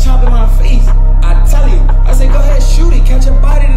Chop chopping my face. I tell you, I say, go ahead, shoot it, catch a body